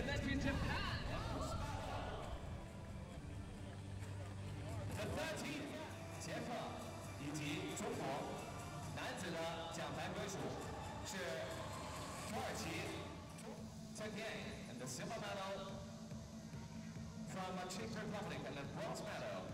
Championship. The 13th，捷克以及中国。男子的奖牌归属是土耳其 Turkey and the silver medal from the Czech Republic and the bronze medal